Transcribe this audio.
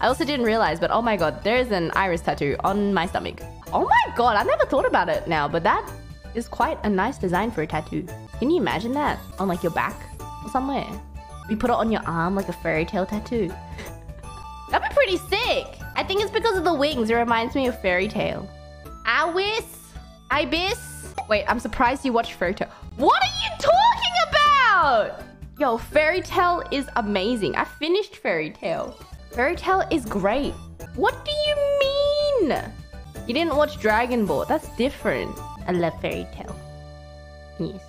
I also didn't realize, but oh my god, there's an IRyS tattoo on my stomach. Oh my god, I never thought about it now, but that is quite a nice design for a tattoo. Can you imagine that on like your back or somewhere? You put it on your arm like a Fairy Tail tattoo. That'd be pretty sick. I think it's because of the wings. It reminds me of Fairy Tail. Awis, ibis. Wait, I'm surprised you watch Fairy Tail. What are you talking about? Yo, Fairy Tail is amazing. I finished Fairy Tail. Fairy Tail is great. What do you mean? You didn't watch Dragon Ball. That's different. I love Fairy Tail. Yes.